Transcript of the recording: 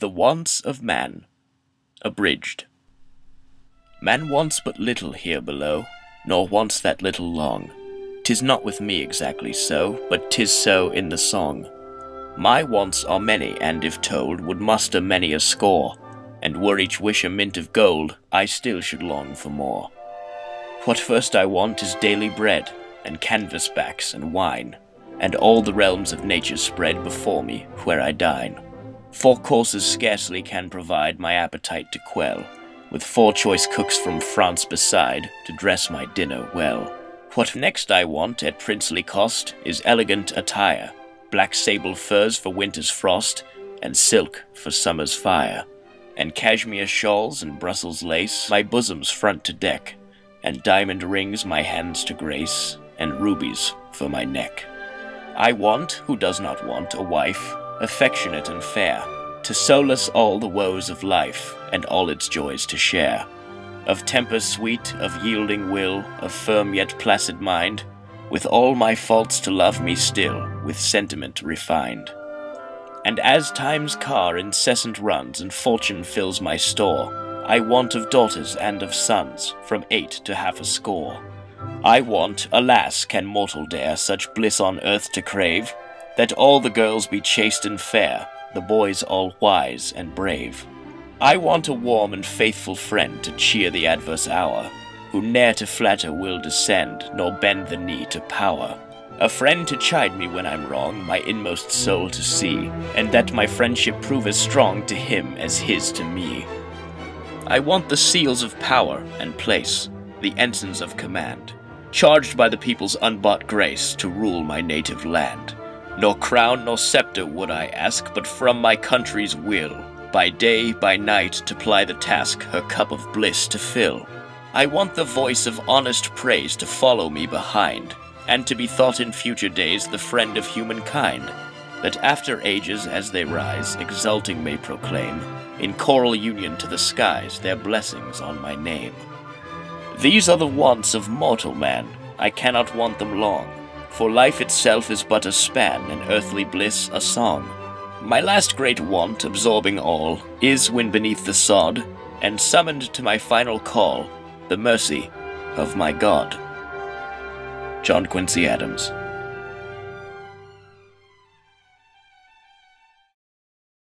The Wants of Man Abridged Man wants but little here below, nor wants that little long. Tis not with me exactly so, But tis so in the song. My wants are many, and if told, would muster many a score, and were each wish a mint of gold, I still should long for more. What first I want is daily bread, and canvas backs and wine, and all the realms of nature spread before me, where I dine. Four courses scarcely can provide my appetite to quell, with four choice cooks from France beside, to dress my dinner well. What next I want at princely cost is elegant attire, black sable furs for winter's frost, and silk for summer's fire, and cashmere shawls and Brussels lace my bosom's front to deck, and diamond rings my hands to grace, and rubies for my neck. I want, who does not want, a wife, affectionate and fair, to solace all the woes of life, and all its joys to share. Of temper sweet, of yielding will, of firm yet placid mind, with all my faults to love me still, with sentiment refined. And as time's car incessant runs, and fortune fills my store, I want of daughters and of sons, from eight to half a score. I want, alas, can mortal dare such bliss on earth to crave, that all the girls be chaste and fair, the boys all wise and brave. I want a warm and faithful friend to cheer the adverse hour, who ne'er to flatter will descend, nor bend the knee to power. A friend to chide me when I'm wrong, my inmost soul to see, and that my friendship prove as strong to him as his to me. I want the seals of power and place, the ensigns of command, charged by the people's unbought grace to rule my native land. Nor crown nor scepter would I ask, but from my country's will, by day, by night, to ply the task, her cup of bliss to fill. I want the voice of honest praise to follow me behind, and to be thought in future days the friend of humankind, that after ages as they rise, exulting may proclaim, in choral union to the skies, their blessings on my name. These are the wants of mortal man, I cannot want them long, for life itself is but a span, and earthly bliss a song. My last great want, absorbing all, is when beneath the sod, and summoned to my final call, the mercy of my God. John Quincy Adams.